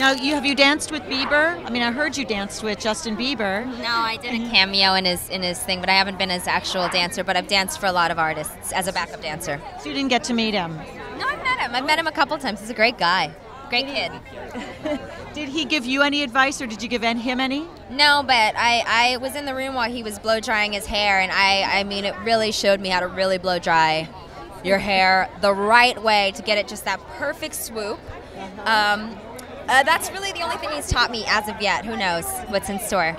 Now, you have you danced with Bieber? I mean, I heard you danced with Justin Bieber. No, I did a cameo in his in his thing, but I haven't been his actual dancer. But I've danced for a lot of artists as a backup dancer. So you didn't get to meet him. No, I've met him. I've met him a couple times. He's a great guy, great kid. Did he give you any advice, or did you give him any? No, but I, I was in the room while he was blow drying his hair, and I, I mean, it really showed me how to really blow dry your hair the right way to get it just that perfect swoop. Um, uh, that's really the only thing he's taught me as of yet. Who knows what's in store?